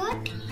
good.